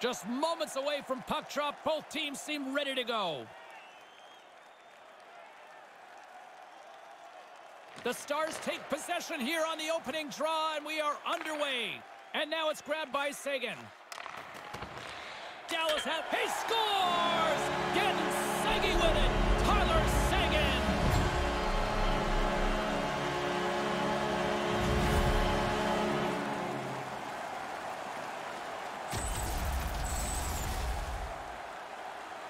Just moments away from puck drop, both teams seem ready to go. The Stars take possession here on the opening draw, and we are underway. And now it's grabbed by Seguin. Dallas has... He scores! Getting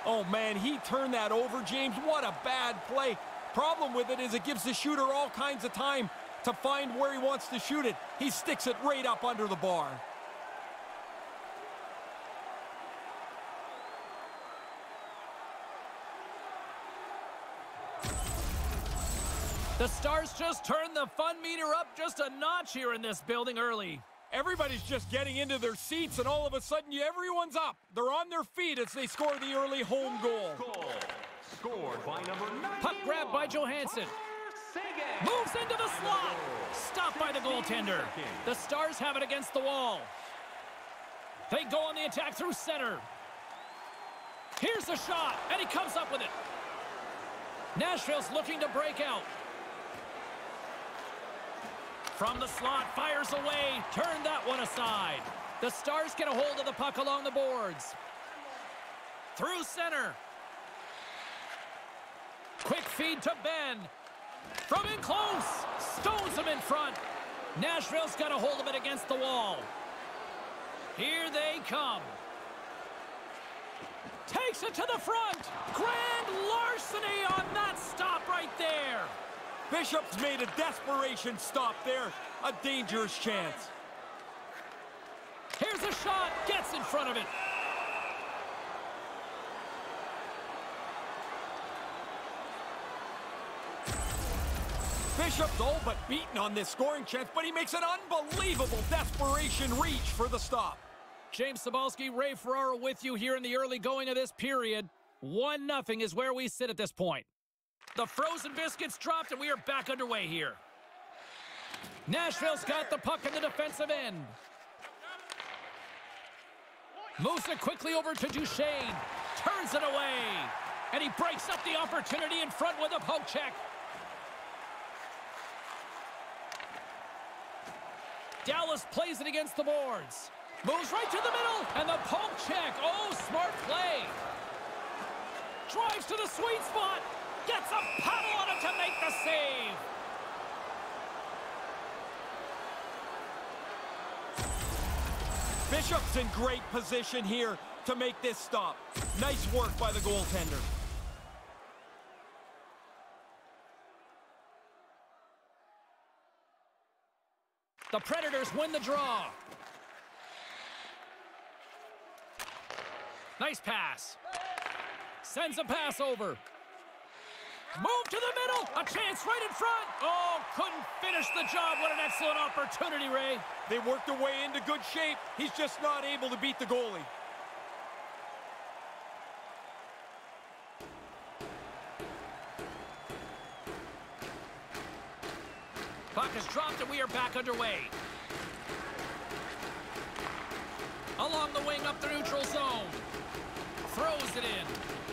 Oh, man, he turned that over, James. What a bad play. Problem with it is it gives the shooter all kinds of time to find where he wants to shoot it. He sticks it right up under the bar. The Stars just turned the fun meter up just a notch here in this building early. Everybody's just getting into their seats, and all of a sudden, everyone's up. They're on their feet as they score the early home goal. Goal. Scored by number nine. Puck grabbed by Johansen. Moves into the slot. Stopped by the goaltender. The Stars have it against the wall. They go on the attack through center. Here's the shot, and he comes up with it. Nashville's looking to break out. From the slot, fires away. Turn that one aside. The Stars get a hold of the puck along the boards. Through center. Quick feed to Benn. From in close. Stones him in front. Nashville's got a hold of it against the wall. Here they come. Takes it to the front. Grand larceny on that stop right there. Bishop's made a desperation stop there. A dangerous chance. Here's a shot. Gets in front of it. Bishop's all but beaten on this scoring chance, but he makes an unbelievable desperation reach for the stop. James Cybulski, Ray Ferraro with you here in the early going of this period. 1-0 is where we sit at this point. The frozen biscuits dropped, and we are back underway here. Nashville's got the puck in the defensive end. Moves it quickly over to Duchene. Turns it away. And he breaks up the opportunity in front with a poke check. Dallas plays it against the boards. Moves right to the middle, and the poke check. Oh, smart play. Drives to the sweet spot. Gets a paddle on it to make the save. Bishop's in great position here to make this stop. Nice work by the goaltender. The Predators win the draw. Nice pass. Sends a pass over. Move to the middle. A chance right in front. Oh, couldn't finish the job. What an excellent opportunity, Ray. They worked their way into good shape. He's just not able to beat the goalie. Puck is dropped and we are back underway. Along the wing up the neutral zone. Throws it in.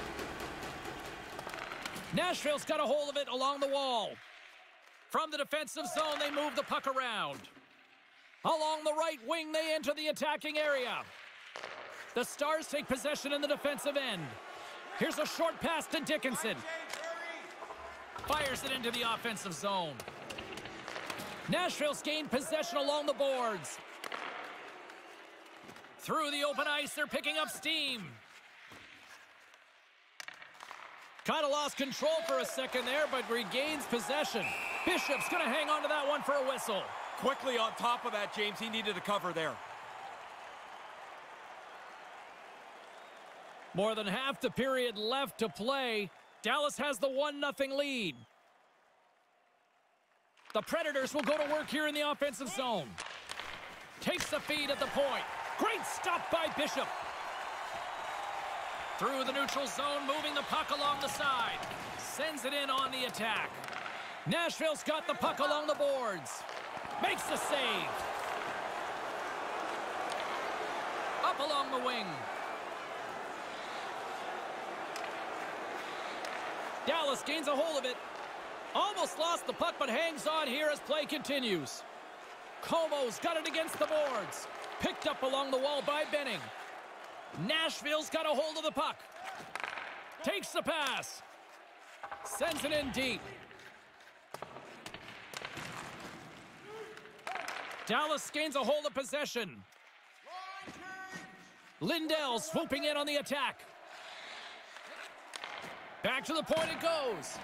Nashville's got a hold of it along the wall. From the defensive zone, they move the puck around. Along the right wing, they enter the attacking area. The Stars take possession in the defensive end. Here's a short pass to Dickinson. Fires it into the offensive zone. Nashville's gained possession along the boards. Through the open ice, they're picking up steam. Kind of lost control for a second there, but regains possession. Bishop's going to hang on to that one for a whistle. Quickly on top of that, James, he needed a cover there. More than half the period left to play. Dallas has the 1-0 lead. The Predators will go to work here in the offensive zone. Takes the feed at the point. Great stop by Bishop. Through the neutral zone, moving the puck along the side. Sends it in on the attack. Nashville's got the puck along the boards. Makes the save. Up along the wing. Dallas gains a hold of it. Almost lost the puck, but hangs on here as play continues. Comeau's got it against the boards. Picked up along the wall by Benning. Nashville's got a hold of the puck. Takes the pass. Sends it in deep. Dallas gains a hold of possession. Lindell swooping in on the attack. Back to the point it goes.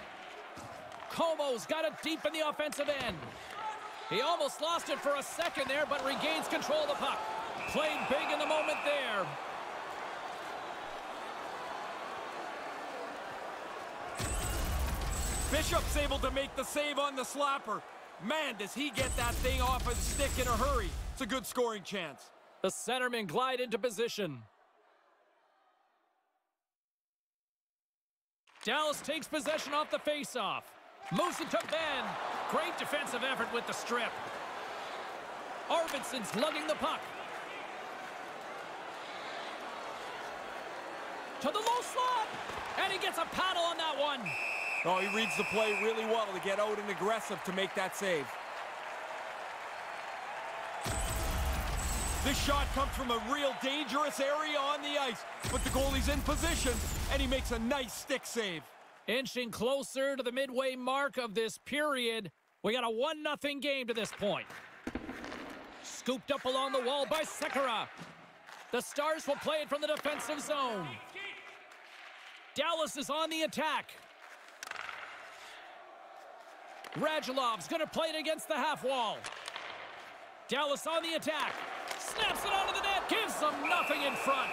Comeau's got it deep in the offensive end. He almost lost it for a second there, but regains control of the puck. Played big in the moment there. Bishop's able to make the save on the slapper. Man, does he get that thing off of the stick in a hurry. It's a good scoring chance. The centermen glide into position. Dallas takes possession off the faceoff. Moves it to Benn. Great defensive effort with the strip. Arvidsson's lugging the puck. To the low slot. And he gets a paddle on that one. Oh, he reads the play really well to get out and aggressive to make that save. This shot comes from a real dangerous area on the ice, but the goalie's in position, and he makes a nice stick save. Inching closer to the midway mark of this period. We got a 1-0 game to this point. Scooped up along the wall by Sekera. The Stars will play it from the defensive zone. Dallas is on the attack. Radulov's going to play it against the half wall. Dallas on the attack. Snaps it onto the net. Gives them nothing in front.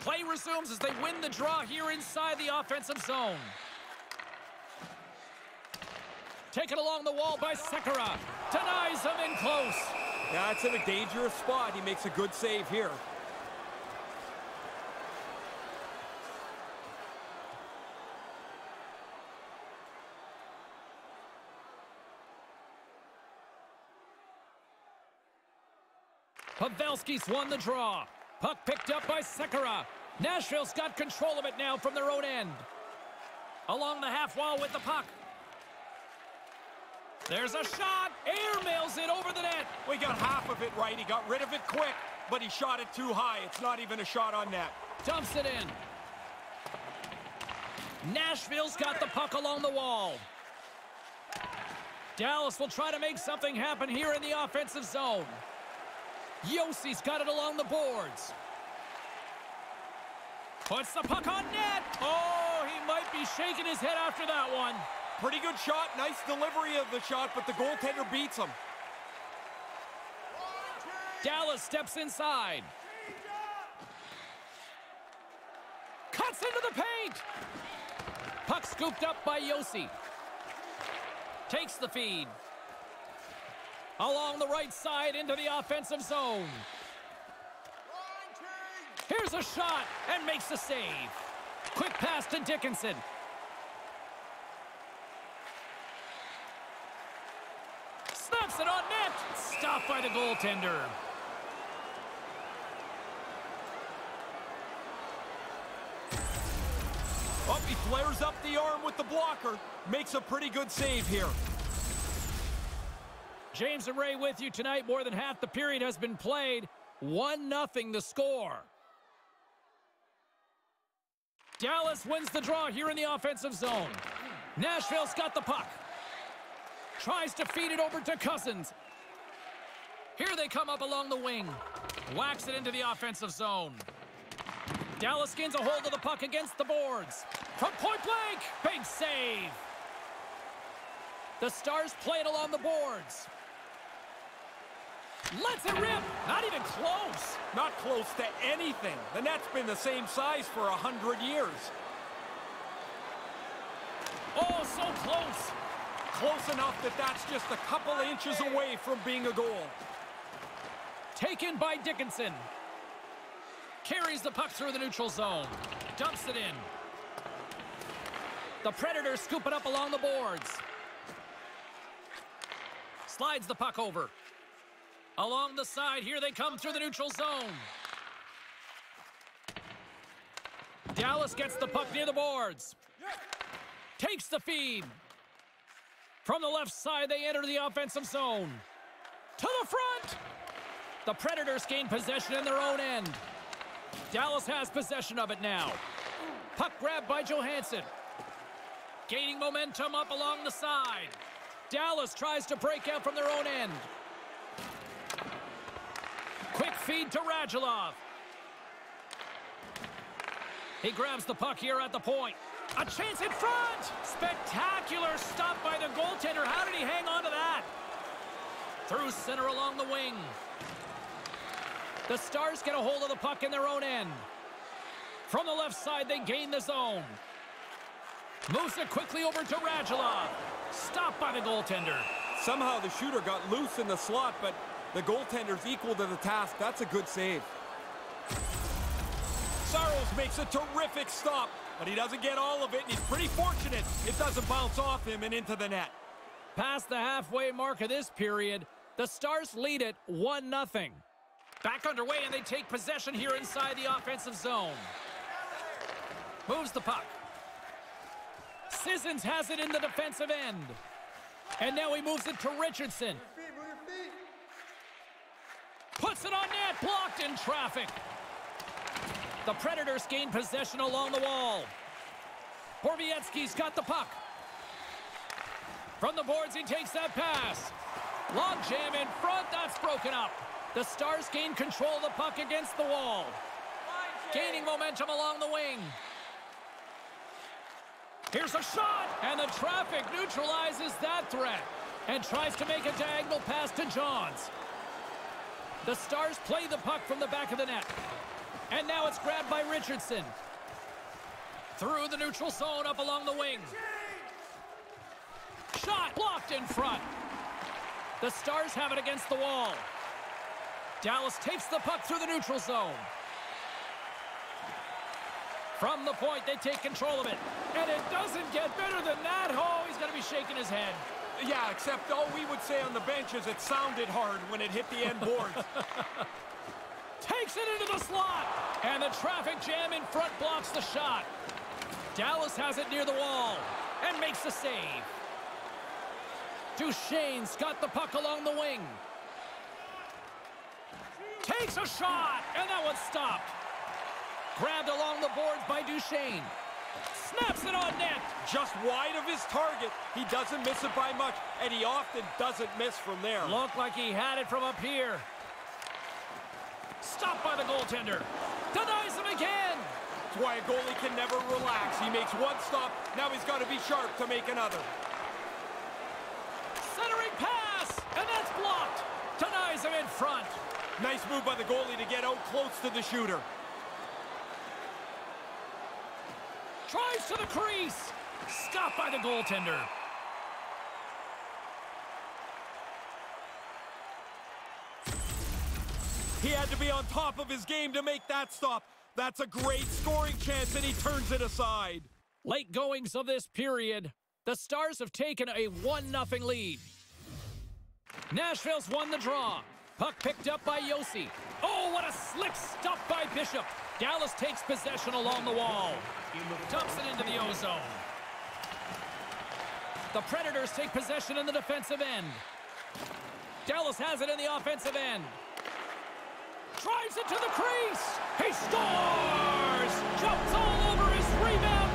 Play resumes as they win the draw here inside the offensive zone. Taken along the wall by Sekera. Denies him in close. Yeah, it's in a dangerous spot. He makes a good save here. Pavelski's won the draw. Puck picked up by Sekera. Nashville's got control of it now from their own end. Along the half wall with the puck. There's a shot. Air mails it over the net. We got half of it right. He got rid of it quick, but he shot it too high. It's not even a shot on net. Dumps it in. Nashville's got the puck along the wall. Dallas will try to make something happen here in the offensive zone. Josi's got it along the boards. Puts the puck on net. Oh, he might be shaking his head after that one. Pretty good shot. Nice delivery of the shot, but the goaltender beats him. Dallas steps inside. Cuts into the paint. Puck scooped up by Josi. Takes the feed. Along the right side into the offensive zone. Here's a shot and makes the save. Quick pass to Dickinson. Snaps it on Stopped by the goaltender. Oh, he flares up the arm with the blocker. Makes a pretty good save here. James and Ray with you tonight. More than half the period has been played. 1-0 the score. Dallas wins the draw here in the offensive zone. Nashville's got the puck. Tries to feed it over to Cousins. Here they come up along the wing. Whacks it into the offensive zone. Dallas gains a hold of the puck against the boards. From point blank, big save. The Stars play it along the boards. Lets it rip. Not even close. Not close to anything. The net's been the same size for a hundred years. Oh, so close. Close enough that that's just a couple inches away from being a goal. Taken by Dickinson. Carries the puck through the neutral zone. Dumps it in. The Predators scoop it up along the boards. Slides the puck over. Along the side, here they come through the neutral zone. Dallas gets the puck near the boards. Takes the feed. From the left side, they enter the offensive zone. To the front! The Predators gain possession in their own end. Dallas has possession of it now. Puck grab by Johansen. Gaining momentum up along the side. Dallas tries to break out from their own end. Quick feed to Radulov. He grabs the puck here at the point. A chance in front! Spectacular stop by the goaltender. How did he hang on to that? Through center along the wing. The Stars get a hold of the puck in their own end. From the left side, they gain the zone. Moves it quickly over to Radulov. Stopped by the goaltender. Somehow the shooter got loose in the slot, but the goaltender's equal to the task. That's a good save. Saros makes a terrific stop, but he doesn't get all of it, and he's pretty fortunate it doesn't bounce off him and into the net. Past the halfway mark of this period, the Stars lead it 1-0. Back underway, and they take possession here inside the offensive zone. Moves the puck. Sissons has it in the defensive end. And now he moves it to Richardson. Puts it on net, blocked in traffic. The Predators gain possession along the wall. Borowiecki's got the puck. From the boards, he takes that pass. Long jam in front, that's broken up. The Stars gain control of the puck against the wall. Gaining momentum along the wing. Here's a shot, and the traffic neutralizes that threat and tries to make a diagonal pass to Johns. The Stars play the puck from the back of the net. And now it's grabbed by Richardson. Through the neutral zone up along the wing. Shot blocked in front. The Stars have it against the wall. Dallas takes the puck through the neutral zone. From the point, they take control of it. And it doesn't get better than that. Oh, he's going to be shaking his head. Yeah, except all we would say on the bench is it sounded hard when it hit the end boards. Takes it into the slot. And the traffic jam in front blocks the shot. Dallas has it near the wall and makes the save. Duchene's got the puck along the wing. Takes a shot, and that one's stopped. Grabbed along the boards by Duchene. Snaps it on net. Just wide of his target. He doesn't miss it by much, and he often doesn't miss from there. Looked like he had it from up here. Stopped by the goaltender. Denies him again. That's why a goalie can never relax. He makes one stop, now he's got to be sharp to make another. Centering pass, and that's blocked. Denies him in front. Nice move by the goalie to get out close to the shooter. Tries to the crease. Stopped by the goaltender. He had to be on top of his game to make that stop. That's a great scoring chance, and he turns it aside. Late goings of this period, the Stars have taken a 1-0 lead. Nashville's won the draw. Puck picked up by Josi. Oh, what a slick stop by Bishop. Dallas takes possession along the wall. Dumps it into the ozone. The Predators take possession in the defensive end. Dallas has it in the offensive end. Drives it to the crease. He scores! Jumps all over his rebound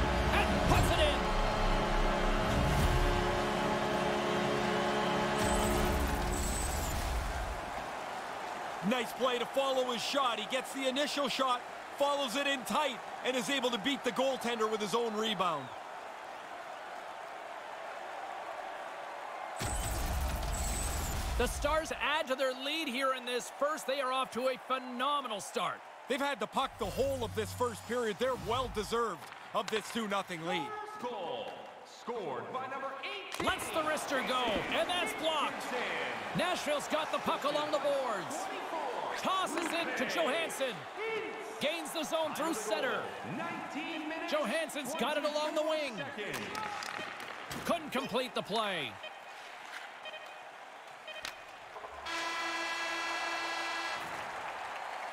Nice play to follow his shot. He gets the initial shot, follows it in tight, and is able to beat the goaltender with his own rebound. The Stars add to their lead here in this first. They are off to a phenomenal start. They've had the puck the whole of this first period. They're well deserved of this 2-0 lead. Goal scored by number 18. Lets the wrister go, and that's blocked. Nashville's got the puck along the boards. Tosses it to Johansen. Gains the zone through center. Johansen's got it along the wing. Couldn't complete the play.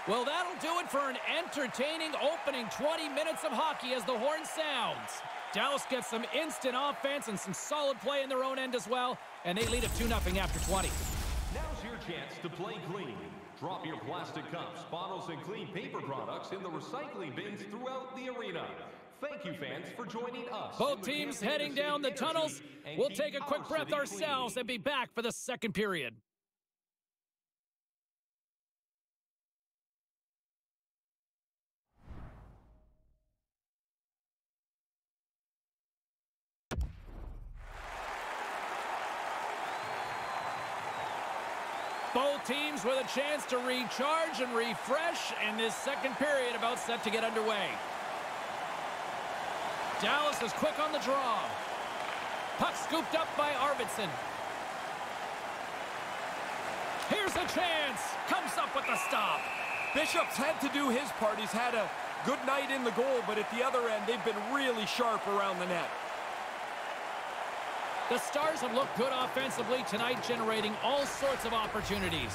Well, that'll do it for an entertaining opening 20 minutes of hockey as the horn sounds. Dallas gets some instant offense and some solid play in their own end as well, and they lead it 2-0 after 20. Now's your chance to play clean. Drop your plastic cups, bottles, and clean paper products in the recycling bins throughout the arena. Thank you, fans, for joining us. Both teams heading down the tunnels. We'll take a quick breath ourselves and be back for the second period. Teams with a chance to recharge and refresh, and this second period about set to get underway. Dallas is quick on the draw. Puck scooped up by Arvidsson. Here's a chance. Comes up with the stop. Bishop's had to do his part. He's had a good night in the goal, but at the other end, they've been really sharp around the net. The Stars have looked good offensively tonight, generating all sorts of opportunities.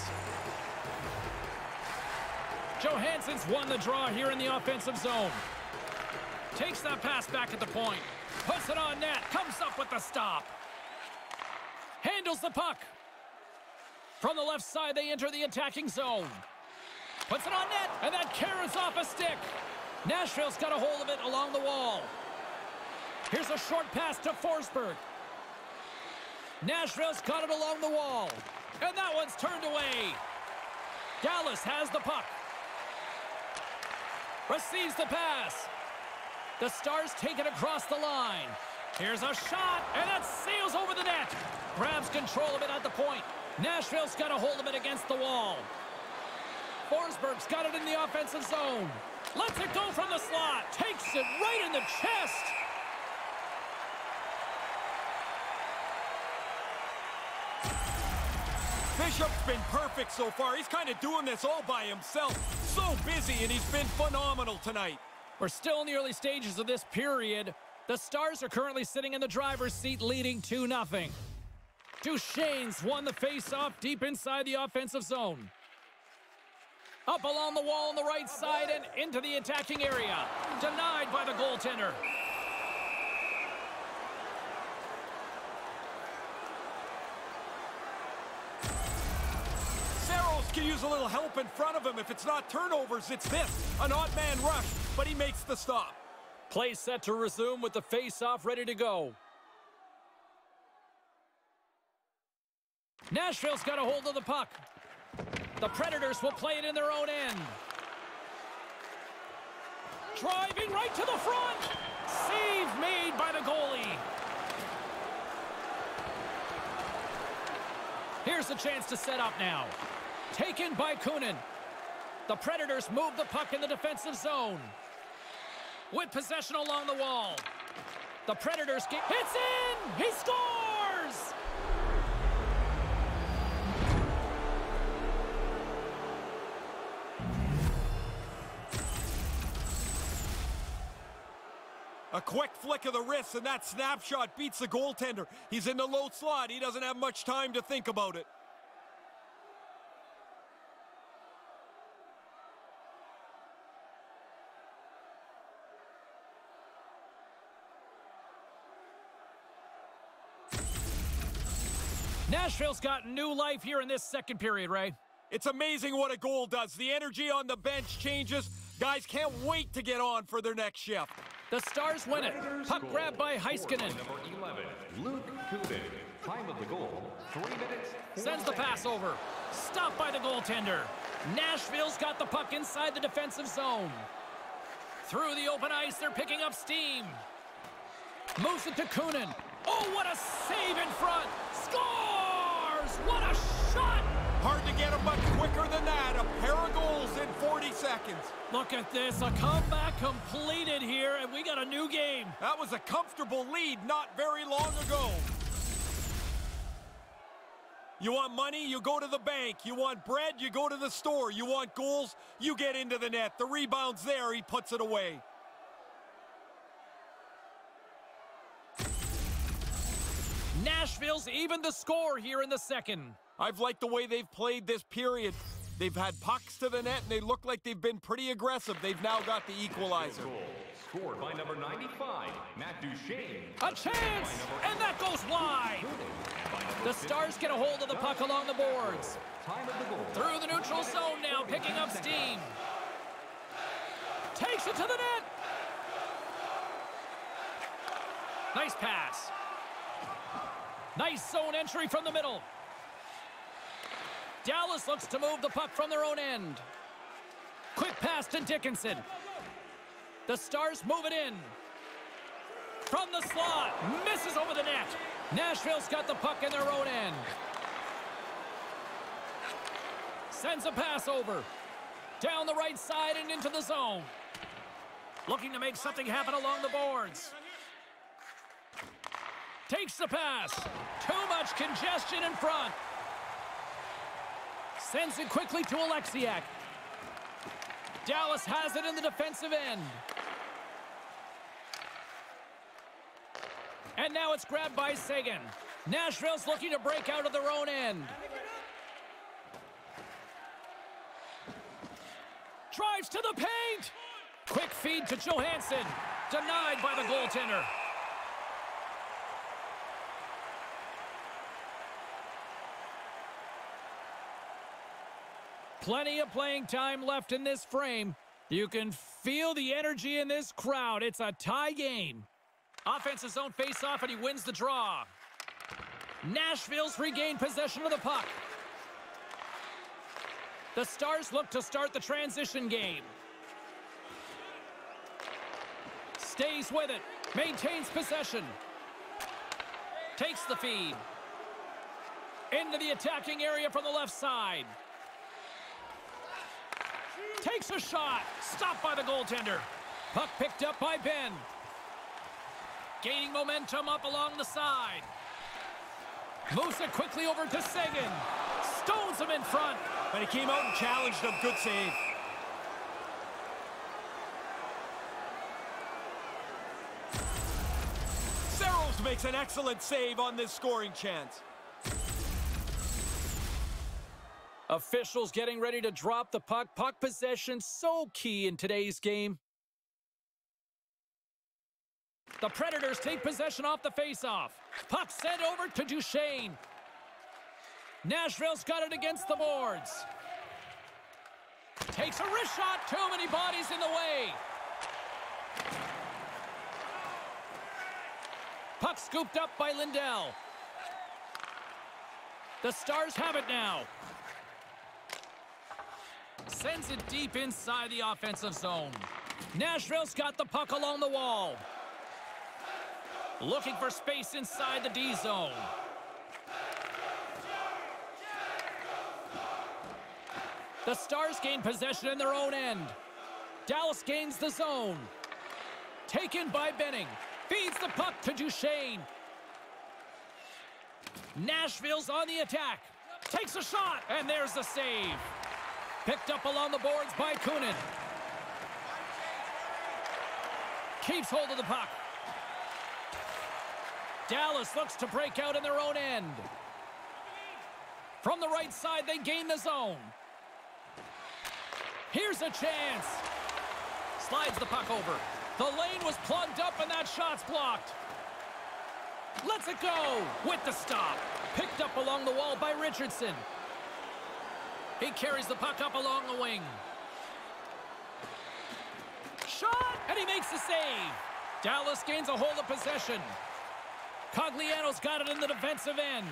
Johansen's won the draw here in the offensive zone. Takes that pass back at the point. Puts it on net. Comes up with the stop. Handles the puck. From the left side, they enter the attacking zone. Puts it on net, and that carries off a stick. Nashville's got a hold of it along the wall. Here's a short pass to Forsberg. Nashville's got it along the wall. And that one's turned away. Dallas has the puck. Receives the pass. The Stars take it across the line. Here's a shot, and that sails over the net. Grabs control of it at the point. Nashville's got a hold of it against the wall. Forsberg's got it in the offensive zone. Lets it go from the slot. Takes it right in the chest. Bishop's been perfect so far. He's kind of doing this all by himself. So busy, and he's been phenomenal tonight. We're still in the early stages of this period. The Stars are currently sitting in the driver's seat, leading 2-0. Duchene's won the face-off deep inside the offensive zone. Up along the wall on the right side and into the attacking area. Denied by the goaltender. Could use a little help in front of him. If it's not turnovers, it's this. An odd man rush, but he makes the stop. Play set to resume with the face-off ready to go. Nashville's got a hold of the puck. The Predators will play it in their own end. Driving right to the front. Save made by the goalie. Here's the chance to set up now. Taken by Kunin. The Predators move the puck in the defensive zone. With possession along the wall. The Predators get... It's in! He scores! A quick flick of the wrist, and that snapshot beats the goaltender. He's in the low slot. He doesn't have much time to think about it. Nashville's got new life here in this second period, Ray. It's amazing what a goal does. The energy on the bench changes. Guys can't wait to get on for their next shift. The Stars win it. Puck grabbed by Heiskanen. Number 11, Luke Kunin. Time of the goal, 3 minutes. Sends the pass over. Stopped by the goaltender. Nashville's got the puck inside the defensive zone. Through the open ice, they're picking up steam. Moves it to Kunin. Oh, what a save in front. Scores! What a shot! Hard to get a much quicker than that. A pair of goals in 40 seconds. Look at this. A comeback completed here, and we got a new game. That was a comfortable lead not very long ago. You want money? You go to the bank. You want bread? You go to the store. You want goals? You get into the net. The rebound's there. He puts it away. Nashville's even the score here in the second. I've liked the way they've played this period. They've had pucks to the net, and they look like they've been pretty aggressive. They've now got the equalizer. Goal scored by number 95, Matt Duchene. A chance! And that goes wide! The Stars get a hold of the puck along the boards. The. Through the neutral zone now, picking up steam. Takes it to the net. Nice pass. Nice zone entry from the middle. Dallas looks to move the puck from their own end. Quick pass to Dickinson. The Stars move it in. From the slot. Misses over the net. Nashville's got the puck in their own end. Sends a pass over. Down the right side and into the zone. Looking to make something happen along the boards. Takes the pass. Too much congestion in front. Sends it quickly to Oleksiak. Dallas has it in the defensive end. And now it's grabbed by Seguin. Nashville's looking to break out of their own end. Drives to the paint. Quick feed to Johansen. Denied by the goaltender. Plenty of playing time left in this frame. You can feel the energy in this crowd. It's a tie game. Offensive zone face-off, and he wins the draw. Nashville's regained possession of the puck. The Stars look to start the transition game. Stays with it. Maintains possession. Takes the feed. Into the attacking area from the left side. Takes a shot. Stopped by the goaltender. Puck picked up by Benn. Gaining momentum up along the side. Moves it quickly over to Seguin. Stones him in front. But he came out and challenged him. Good save. Saros makes an excellent save on this scoring chance. Officials getting ready to drop the puck. Puck possession so key in today's game. The Predators take possession off the faceoff. Puck sent over to Duchene. Nashville's got it against the boards. Takes a wrist shot. Too many bodies in the way. Puck scooped up by Lindell. The Stars have it now. Sends it deep inside the offensive zone. Nashville's got the puck along the wall. Looking for space inside the D zone. The Stars gain possession in their own end. Dallas gains the zone. Taken by Benning. Feeds the puck to Duchene. Nashville's on the attack. Takes a shot, and there's the save. Picked up along the boards by Kunin. Keeps hold of the puck. Dallas looks to break out in their own end. From the right side, they gain the zone. Here's a chance. Slides the puck over. The lane was plugged up and that shot's blocked. Let's it go with the stop. Picked up along the wall by Richardson. He carries the puck up along the wing. Shot! And he makes the save. Dallas gains a hold of possession. Cogliano's got it in the defensive end.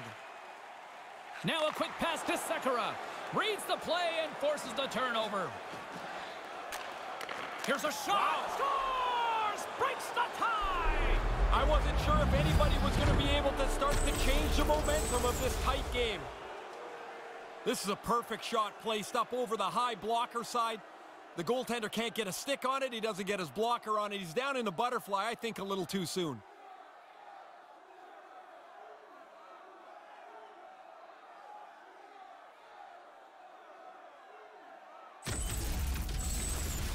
Now a quick pass to Sekera. Reads the play and forces the turnover. Here's a shot. Scores! Breaks the tie! I wasn't sure if anybody was going to be able to start to change the momentum of this tight game. This is a perfect shot placed up over the high blocker side. The goaltender can't get a stick on it. He doesn't get his blocker on it. He's down in the butterfly, I think, a little too soon.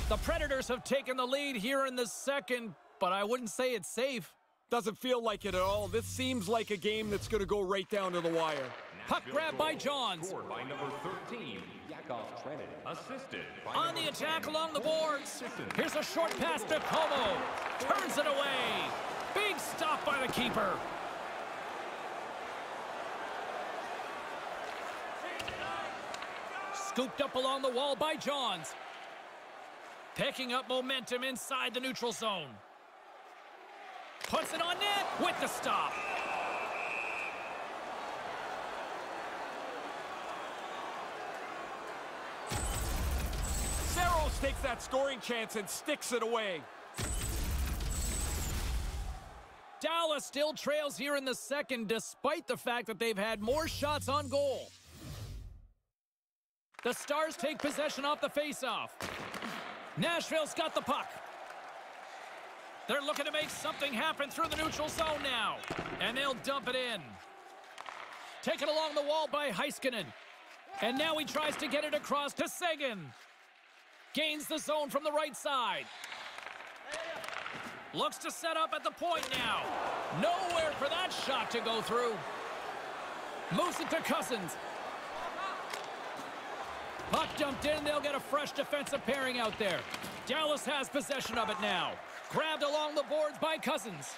The Predators have taken the lead here in the second, but I wouldn't say it's safe. Doesn't feel like it at all. This seems like a game that's going to go right down to the wire. Puck grab by Johns. Scored by number 13, Yakov Trenin. Assisted by On the attack 10, along the boards. Here's a short pass to Comeau. Turns it away. Big stop by the keeper. Scooped up along the wall by Johns. Picking up momentum inside the neutral zone. Puts it on net with the stop. Saros takes that scoring chance and sticks it away. Dallas still trails here in the second despite the fact that they've had more shots on goal. The Stars take possession off the faceoff. Nashville's got the puck. They're looking to make something happen through the neutral zone now. And they'll dump it in. Taken along the wall by Heiskanen. And now he tries to get it across to Seguin. Gains the zone from the right side. Looks to set up at the point now. Nowhere for that shot to go through. Moves it to Cousins. Puck dumped in, they'll get a fresh defensive pairing out there. Dallas has possession of it now. Grabbed along the boards by Cousins.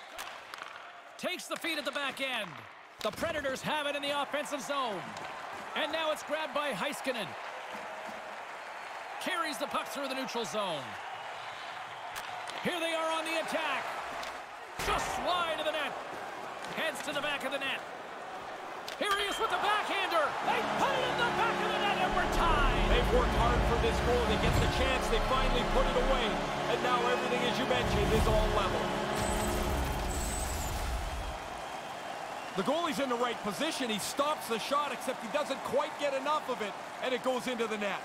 Takes the feed at the back end. The Predators have it in the offensive zone. And now it's grabbed by Heiskanen. Carries the puck through the neutral zone. Here they are on the attack. Just wide of the net. Heads to the back of the net. Here he is with the backhander. They put it in the back of the net and we're tied. They've worked hard for this goal. They get the chance. They finally put it away. And now everything, as you mentioned, is all level. The goalie's in the right position. He stops the shot, except he doesn't quite get enough of it, and it goes into the net.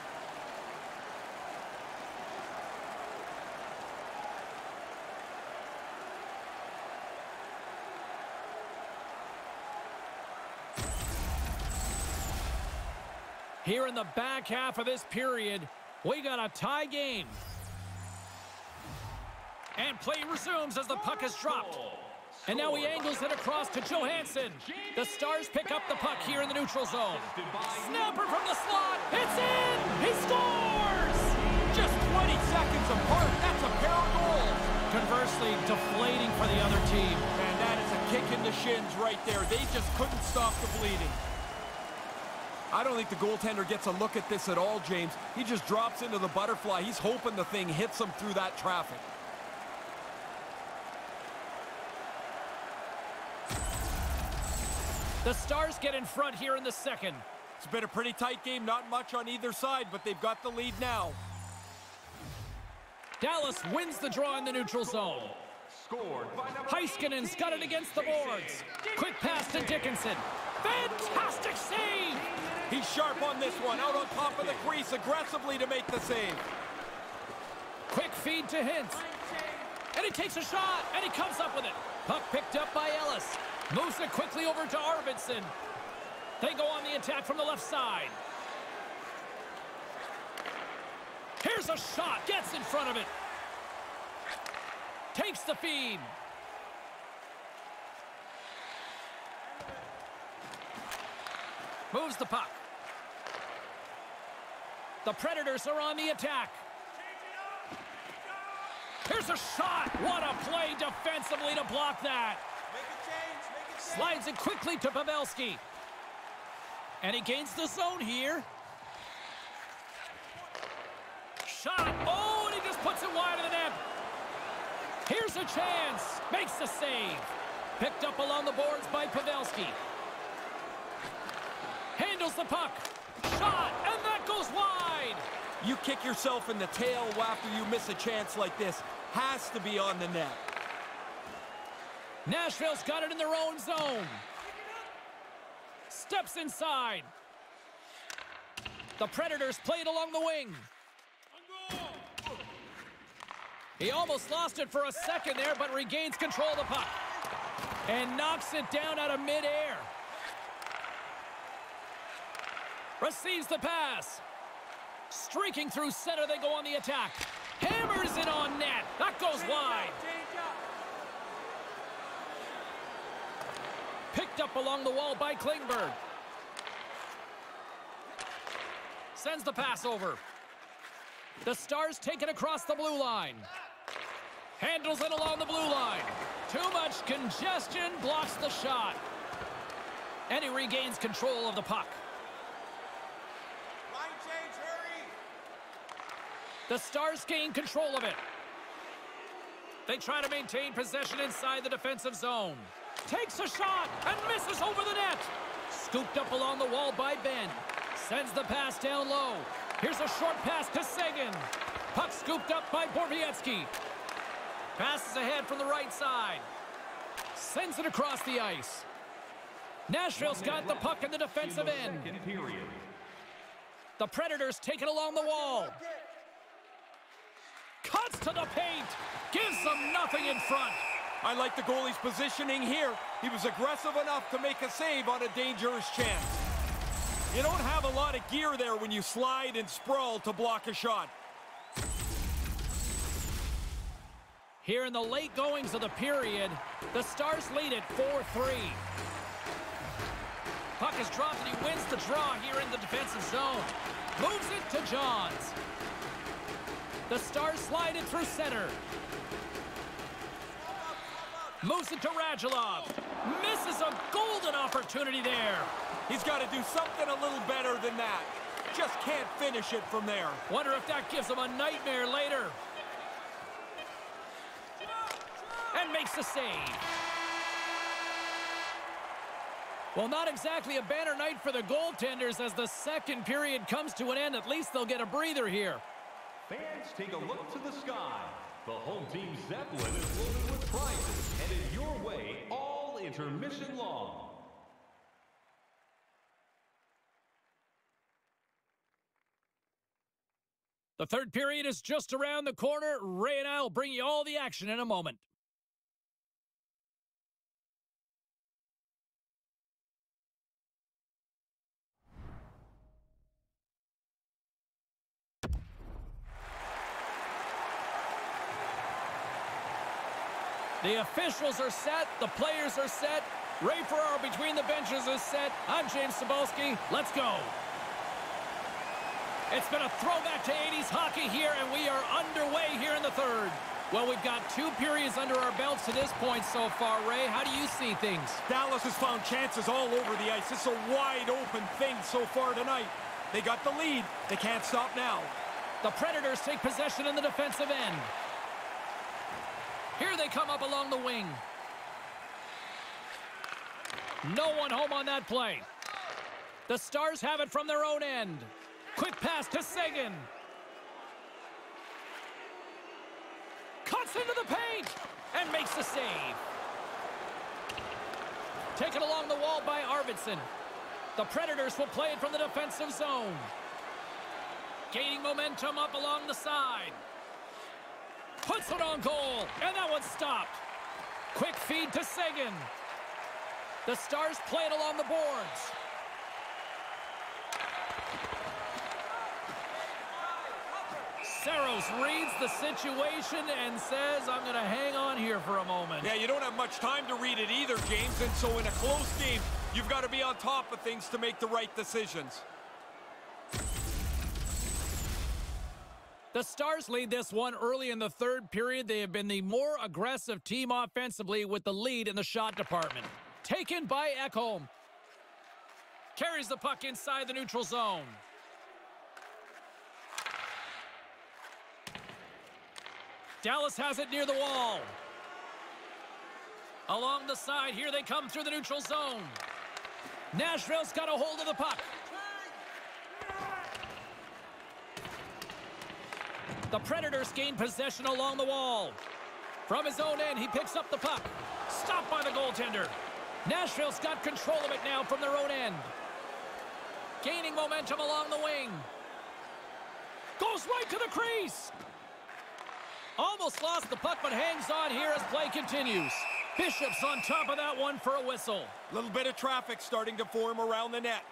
Here in the back half of this period, we got a tie game. And play resumes as the puck is dropped. And now he angles it across to Johansen. The Stars pick up the puck here in the neutral zone. Snapper from the slot. It's in! He scores! Just 20 seconds apart. That's a pair of goals. Conversely, deflating for the other team. And that is a kick in the shins right there. They just couldn't stop the bleeding. I don't think the goaltender gets a look at this at all, James. He just drops into the butterfly. He's hoping the thing hits him through that traffic. The Stars get in front here in the second. It's been a pretty tight game, not much on either side, but they've got the lead now. Dallas wins the draw in the neutral zone. Scored by number Heiskanen's got it against the boards. Quick pass to Dickinson. Fantastic save! He's sharp on this one, out on top of the crease aggressively to make the save. Quick feed to Hintz. And he takes a shot, and he comes up with it. Puck picked up by Ellis. Moves it quickly over to Arvidsson. They go on the attack from the left side. Here's a shot. Gets in front of it. Takes the feed. Moves the puck. The Predators are on the attack. Here's a shot. What a play defensively to block that. Slides it quickly to Pavelski. And he gains the zone here. Shot. Oh, and he just puts it wide of the net. Here's a chance. Makes the save. Picked up along the boards by Pavelski. Handles the puck. Shot, and that goes wide. You kick yourself in the tail after you miss a chance like this. Has to be on the net. Nashville's got it in their own zone. Steps inside. The Predators play it along the wing. He almost lost it for a second there, but regains control of the puck. And knocks it down out of midair. Receives the pass. Streaking through center, they go on the attack. Hammers it on net. That goes wide. Picked up along the wall by Klingberg. Sends the pass over. The Stars take it across the blue line. Handles it along the blue line. Too much congestion blocks the shot. And he regains control of the puck. Line change, hurry! The Stars gain control of it. They try to maintain possession inside the defensive zone. Takes a shot and misses over the net. Scooped up along the wall by Benn. Sends the pass down low. Here's a short pass to Seguin. Puck scooped up by Borowiecki. Passes ahead from the right side. Sends it across the ice. Nashville's got the puck in the defensive end. The Predators take it along the wall. Cuts to the paint. Gives them nothing in front. I like the goalie's positioning here. He was aggressive enough to make a save on a dangerous chance. You don't have a lot of gear there when you slide and sprawl to block a shot. Here in the late goings of the period, the Stars lead it 4-3. Puck is dropped and he wins the draw here in the defensive zone. Moves it to Johns. The Stars slide it through center. Moves it to Radulov. Misses a golden opportunity there. He's got to do something a little better than that. Just can't finish it from there. Wonder if that gives him a nightmare later. And makes the save. Well, not exactly a banner night for the goaltenders as the second period comes to an end. At least they'll get a breather here. Fans, take a look to the sky. The home team Zeppelin is loaded with prizes, headed your way all intermission long. The third period is just around the corner. Ray and I will bring you all the action in a moment. The officials are set. The players are set. Ray Ferraro between the benches is set. I'm James Cebulski. Let's go. It's been a throwback to 80s hockey here, and we are underway here in the third. Well, we've got two periods under our belts to this point so far, Ray. How do you see things? Dallas has found chances all over the ice. It's a wide open thing so far tonight. They got the lead. They can't stop now. The Predators take possession in the defensive end. Here they come up along the wing. No one home on that play. The Stars have it from their own end. Quick pass to Seguin. Cuts into the paint and makes the save. Taken along the wall by Arvidsson. The Predators will play it from the defensive zone. Gaining momentum up along the side. Puts it on goal, and that one's stopped. Quick feed to Seguin. The Stars play it along the boards. Saros reads the situation and says, I'm going to hang on here for a moment. Yeah, you don't have much time to read it either, James, and so in a close game, you've got to be on top of things to make the right decisions. The Stars lead this one early in the third period. They have been the more aggressive team offensively with the lead in the shot department. Taken by Ekholm. Carries the puck inside the neutral zone. Dallas has it near the wall. Along the side, here they come through the neutral zone. Nashville's got a hold of the puck. The Predators gain possession along the wall. From his own end, he picks up the puck. Stopped by the goaltender. Nashville's got control of it now from their own end. Gaining momentum along the wing. Goes right to the crease. Almost lost the puck, but hangs on here as play continues. Bishop's on top of that one for a whistle. A little bit of traffic starting to form around the net.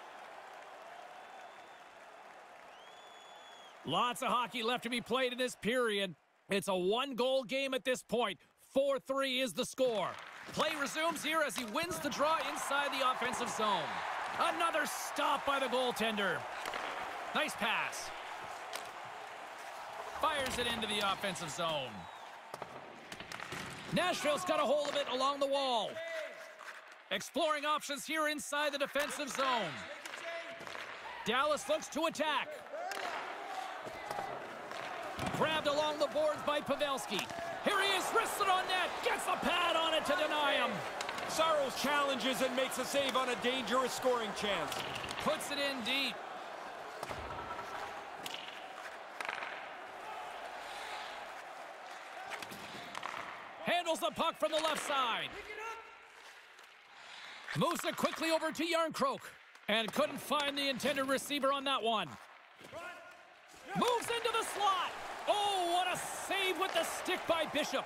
Lots of hockey left to be played in this period. It's a one-goal game at this point. 4-3 is the score. Play resumes here as he wins the draw inside the offensive zone. Another stop by the goaltender. Nice pass. Fires it into the offensive zone. Nashville's got a hold of it along the wall. Exploring options here inside the defensive zone. Dallas looks to attack. Grabbed along the boards by Pavelski. Here he is, wristed on net, gets the pad on it to deny him. Saros challenges and makes a save on a dangerous scoring chance. Puts it in deep. Handles the puck from the left side. Moves it quickly over to Jarnkrok. And couldn't find the intended receiver on that one. Moves into the slot. Oh, what a save with the stick by Bishop.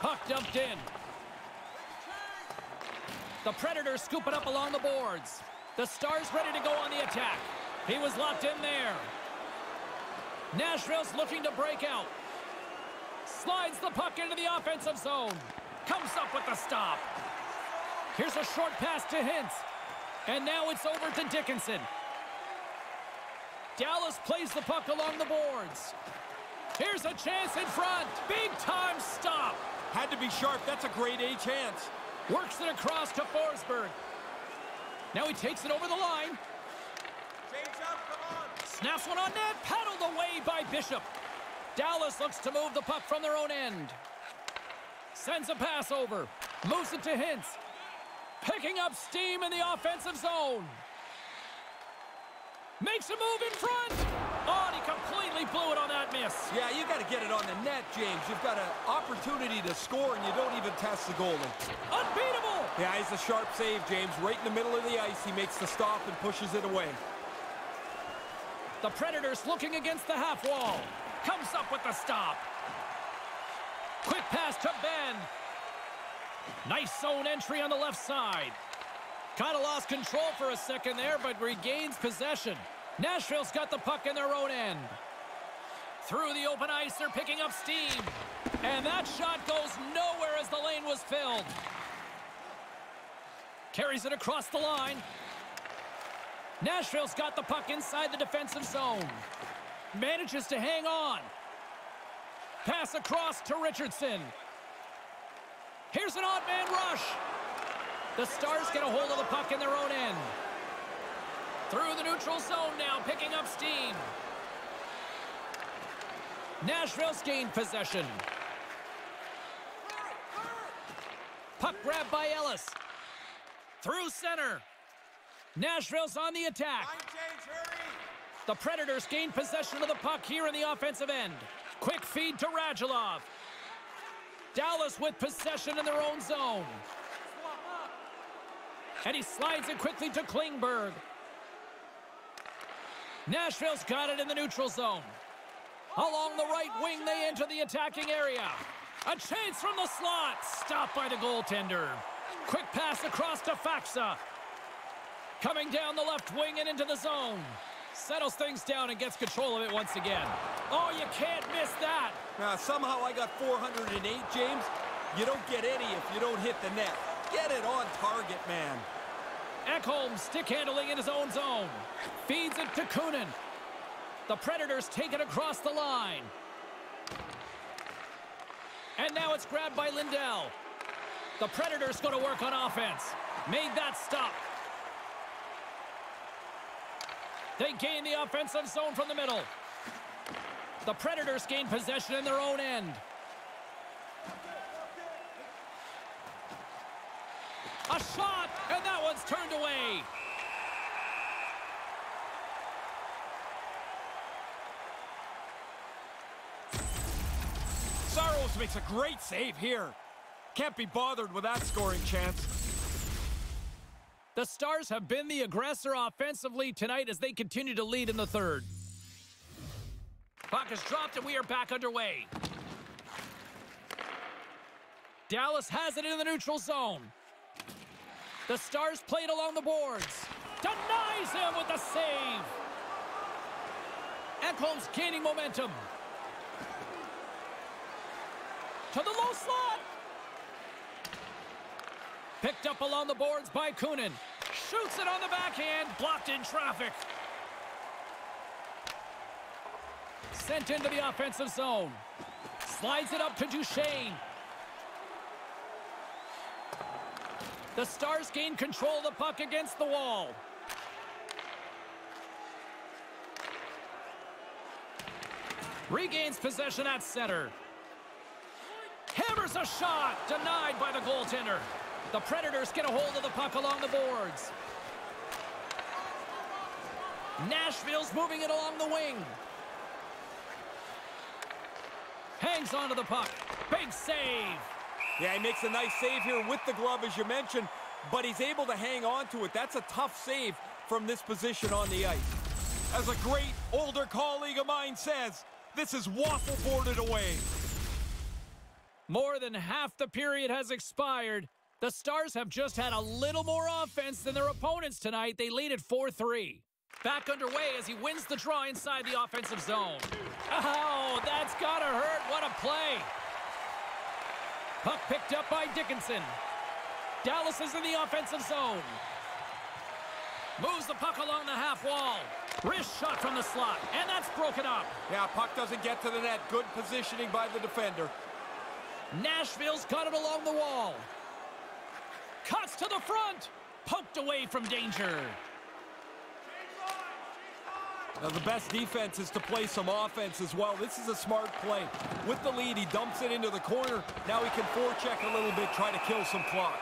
Puck dumped in. The Predators scoop it up along the boards. The Stars ready to go on the attack. He was locked in there. Nashville's looking to break out. Slides the puck into the offensive zone. Comes up with the stop. Here's a short pass to Hintz. And now it's over to Dickinson. Dallas plays the puck along the boards. Here's a chance in front. Big time stop. Had to be sharp. That's a grade A chance. Works it across to Forsberg. Now he takes it over the line. Bishop, come on! Snaps one on net. Paddled away by Bishop. Dallas looks to move the puck from their own end. Sends a pass over. Moves it to Hintz. Picking up steam in the offensive zone. Makes a move in front. Oh, and he completely blew it on that miss. Yeah, you got to get it on the net, James. You've got an opportunity to score, and you don't even test the goalie. Unbeatable. Yeah, he's a sharp save, James. Right in the middle of the ice, he makes the stop and pushes it away. The Predators looking against the half wall. Comes up with the stop. Quick pass to Benn. Nice zone entry on the left side. Kind of lost control for a second there, but regains possession. Nashville's got the puck in their own end. Through the open ice, they're picking up steam. And that shot goes nowhere as the lane was filled. Carries it across the line. Nashville's got the puck inside the defensive zone. Manages to hang on. Pass across to Richardson. Here's an odd man rush. The Stars get a hold of the puck in their own end. Through the neutral zone now, picking up steam. Nashville's gained possession. Puck grab by Ellis. Through center. Nashville's on the attack. The Predators gain possession of the puck here in the offensive end. Quick feed to Radulov. Dallas with possession in their own zone. And he slides it quickly to Klingberg. Nashville's got it in the neutral zone. Along the right wing, they enter the attacking area. A chance from the slot. Stopped by the goaltender. Quick pass across to Faksa. Coming down the left wing and into the zone. Settles things down and gets control of it once again. Oh, you can't miss that. Now, somehow I got 408, James. You don't get any if you don't hit the net. Get it on target, man. Ekholm stick handling in his own zone. Feeds it to Kunin. The Predators take it across the line. And now it's grabbed by Lindell. The Predators go to work on offense. Made that stop. They gain the offensive zone from the middle. The Predators gain possession in their own end. A shot, and that one's turned away. Saros makes a great save here. Can't be bothered with that scoring chance. The Stars have been the aggressor offensively tonight as they continue to lead in the third. Puck is dropped and we are back underway. Dallas has it in the neutral zone. The Stars played along the boards. Denies him with the save. Ekholm's gaining momentum. To the low slot. Picked up along the boards by Kunin. Shoots it on the backhand. Blocked in traffic. Sent into the offensive zone. Slides it up to Duchene. The Stars gain control of the puck against the wall. Regains possession at center. Hammers a shot. Denied by the goaltender. The Predators get a hold of the puck along the boards. Nashville's moving it along the wing. Hangs onto the puck. Big save. Yeah, he makes a nice save here with the glove, as you mentioned, but he's able to hang on to it. That's a tough save from this position on the ice. As a great older colleague of mine says, this is waffle boarded away. More than half the period has expired. The Stars have just had a little more offense than their opponents tonight. They lead at 4-3. Back underway as he wins the draw inside the offensive zone. Oh, that's gotta hurt. What a play. Puck picked up by Dickinson. Dallas is in the offensive zone. Moves the puck along the half wall. Wrist shot from the slot, and that's broken up. Yeah, puck doesn't get to the net. Good positioning by the defender. Nashville's got it along the wall. Cuts to the front. Poked away from danger. Now, the best defense is to play some offense as well. This is a smart play. With the lead, he dumps it into the corner. Now he can forecheck a little bit, try to kill some clock.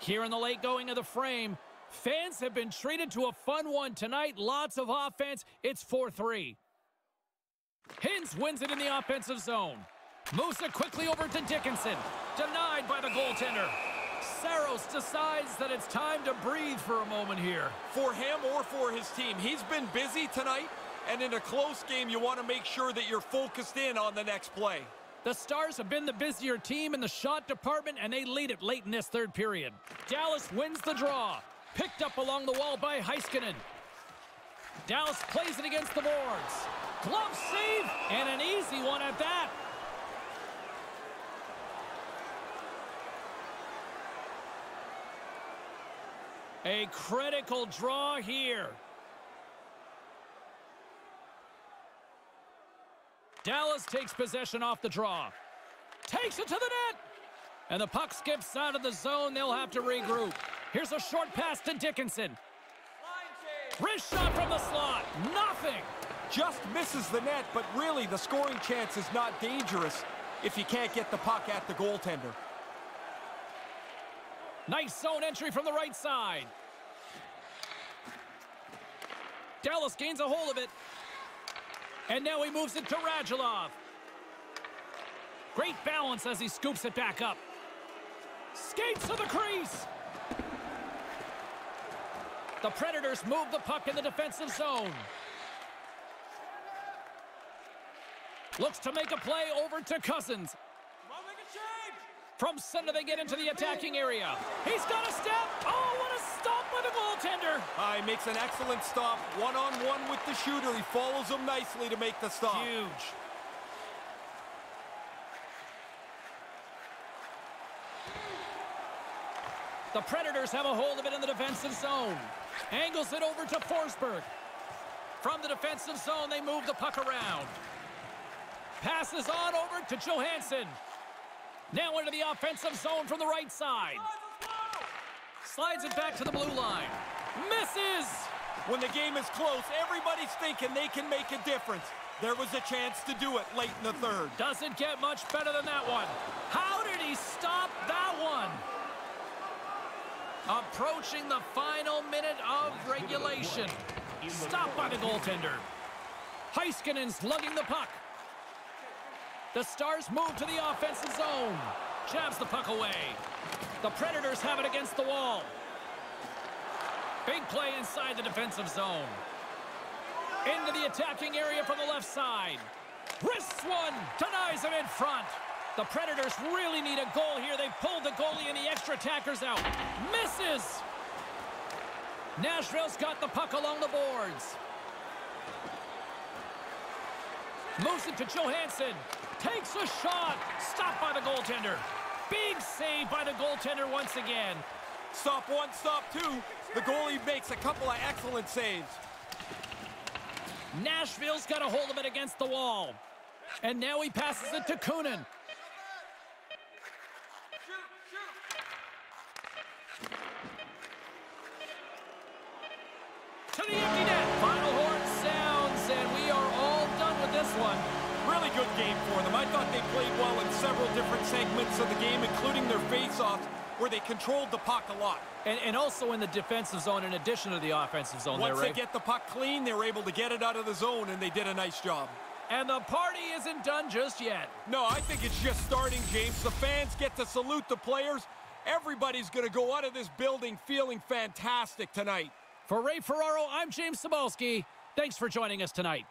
Here in the late going of the frame, fans have been treated to a fun one tonight. Lots of offense. It's 4-3. Hintz wins it in the offensive zone. Moves it quickly over to Dickinson. Denied by the goaltender. Saros decides that it's time to breathe for a moment here. For him or for his team, he's been busy tonight, and in a close game, you want to make sure that you're focused in on the next play. The Stars have been the busier team in the shot department, and they lead it late in this third period. Dallas wins the draw. Picked up along the wall by Heiskanen. Dallas plays it against the boards. Glove save, and an easy one at that. A critical draw here. Dallas takes possession off the draw. Takes it to the net. And the puck skips out of the zone. They'll have to regroup. Here's a short pass to Dickinson. Wrist shot from the slot. Nothing. Just misses the net, but really the scoring chance is not dangerous if you can't get the puck at the goaltender. Nice zone entry from the right side. Dallas gains a hold of it. And now he moves it to Radulov. Great balance as he scoops it back up. Skates to the crease. The Predators move the puck in the defensive zone. Looks to make a play over to Cousins. From center, they get into the attacking area. He's got a step. Oh, what a stop by the goaltender. Uh, he makes an excellent stop. One-on-one -on -one with the shooter. He follows him nicely to make the stop. Huge. The Predators have a hold of it in the defensive zone. Angles it over to Forsberg. From the defensive zone, they move the puck around. Passes on over to Johansen. Now into the offensive zone from the right side. Slides it back to the blue line. Misses! When the game is close, everybody's thinking they can make a difference. There was a chance to do it late in the third. Doesn't get much better than that one. How did he stop that one? Approaching the final minute of regulation. Stopped by the goaltender. Heiskanen's lugging the puck. The Stars move to the offensive zone. Jabs the puck away. The Predators have it against the wall. Big play inside the defensive zone. Into the attacking area from the left side. Wrists one. Denies him in front. The Predators really need a goal here. They pulled the goalie and the extra attackers out. Misses! Nashville's got the puck along the boards. Moves it to Johansen. Takes a shot. Stopped by the goaltender. Big save by the goaltender once again. Stop one, stop two. The goalie makes a couple of excellent saves. Nashville's got a hold of it against the wall. And now he passes it to Kunin. To the empty net. Good game for them. I thought they played well in several different segments of the game, including their face-offs, where they controlled the puck a lot. And, and also in the defensive zone in addition to the offensive zone Once there, they get the puck clean, they were able to get it out of the zone, and they did a nice job. And the party isn't done just yet. No, I think it's just starting, James. The fans get to salute the players. Everybody's going to go out of this building feeling fantastic tonight. For Ray Ferraro, I'm James Cebulski. Thanks for joining us tonight.